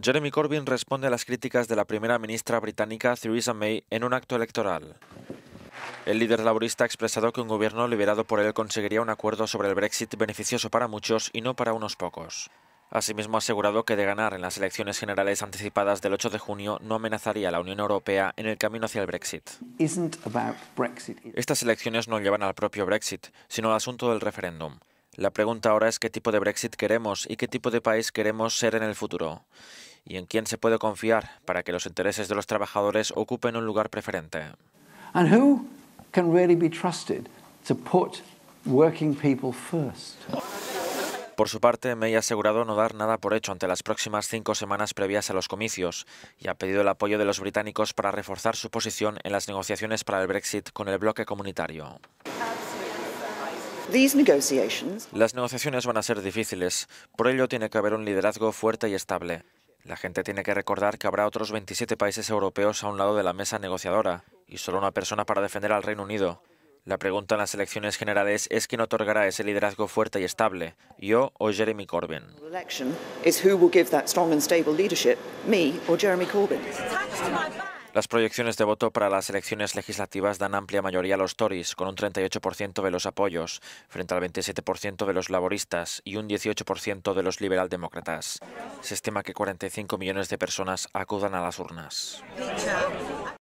Jeremy Corbyn responde a las críticas de la primera ministra británica Theresa May en un acto electoral. El líder laborista ha expresado que un gobierno liberado por él conseguiría un acuerdo sobre el Brexit beneficioso para muchos y no para unos pocos. Asimismo, ha asegurado que de ganar en las elecciones generales anticipadas del 8 de junio no amenazaría a la Unión Europea en el camino hacia el Brexit. Estas elecciones no llevan al propio Brexit, sino al asunto del referéndum. La pregunta ahora es qué tipo de Brexit queremos y qué tipo de país queremos ser en el futuro. Y en quién se puede confiar para que los intereses de los trabajadores ocupen un lugar preferente. And who can really be trusted to put working people first? Por su parte, May ha asegurado no dar nada por hecho ante las próximas cinco semanas previas a los comicios y ha pedido el apoyo de los británicos para reforzar su posición en las negociaciones para el Brexit con el bloque comunitario. Las negociaciones van a ser difíciles, por ello tiene que haber un liderazgo fuerte y estable. La gente tiene que recordar que habrá otros 27 países europeos a un lado de la mesa negociadora y solo una persona para defender al Reino Unido. La pregunta en las elecciones generales es quién otorgará ese liderazgo fuerte y estable, yo o Jeremy Corbyn. Las proyecciones de voto para las elecciones legislativas dan amplia mayoría a los Tories, con un 38% de los apoyos, frente al 27% de los laboristas y un 18% de los liberaldemócratas. Se estima que 45 millones de personas acudan a las urnas.